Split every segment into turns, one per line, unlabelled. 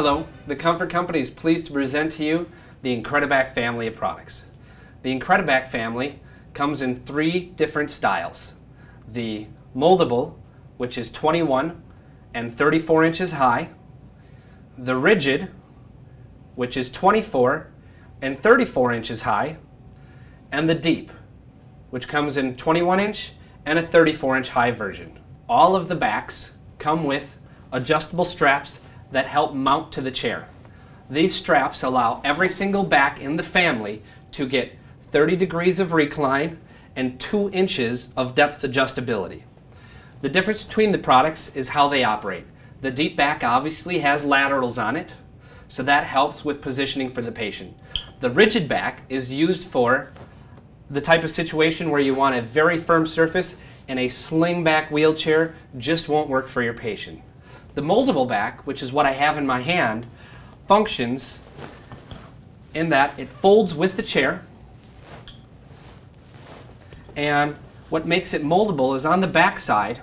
Hello, the Comfort Company is pleased to present to you the IncrediBack family of products. The IncrediBack family comes in three different styles. The moldable, which is 21 and 34 inches high. The rigid, which is 24 and 34 inches high. And the deep, which comes in 21 inch and a 34 inch high version. All of the backs come with adjustable straps that help mount to the chair. These straps allow every single back in the family to get 30 degrees of recline and 2 inches of depth adjustability. The difference between the products is how they operate. The deep back obviously has laterals on it, so that helps with positioning for the patient. The rigid back is used for the type of situation where you want a very firm surface and a sling back wheelchair just won't work for your patient. The moldable back, which is what I have in my hand, functions in that it folds with the chair and what makes it moldable is on the back side,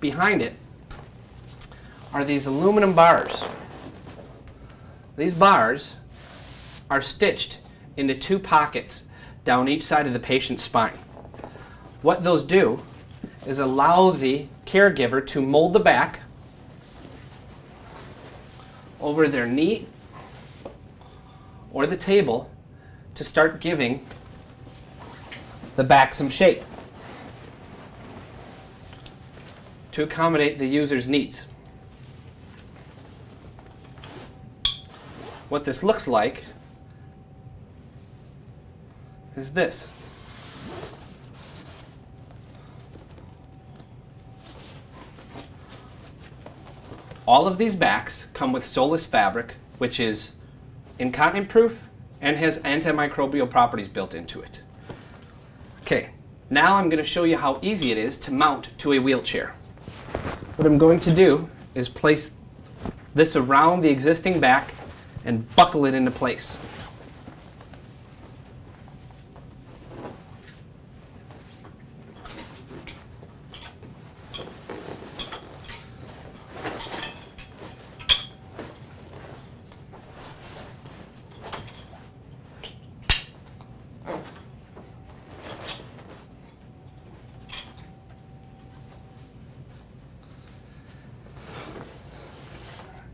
behind it, are these aluminum bars. These bars are stitched into two pockets down each side of the patient's spine. What those do is allow the caregiver to mold the back over their knee or the table to start giving the back some shape to accommodate the user's needs. What this looks like is this. All of these backs come with Solace fabric, which is incontinent proof and has antimicrobial properties built into it. Okay, now I'm going to show you how easy it is to mount to a wheelchair. What I'm going to do is place this around the existing back and buckle it into place.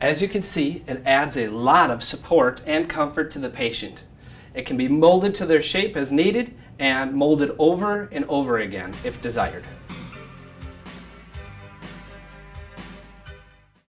As you can see, it adds a lot of support and comfort to the patient. It can be molded to their shape as needed and molded over and over again if desired.